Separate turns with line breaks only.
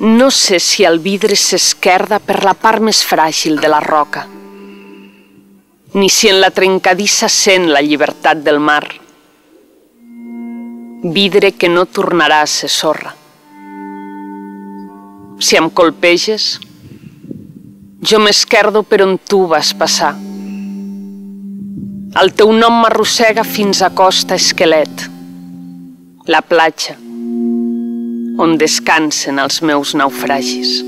No sé si el vidre s'esquerda per la part més fràgil de la roca, ni si en la trencadissa sent la llibertat del mar. Vidre que no tornarà a ser sorra. Si em colpeges, jo m'esquerdo per on tu vas passar. El teu nom m'arrossega fins a Costa Esquelet, la platja, on descansen els meus naufragis.